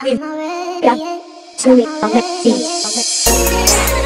I'm already yeah. I'll.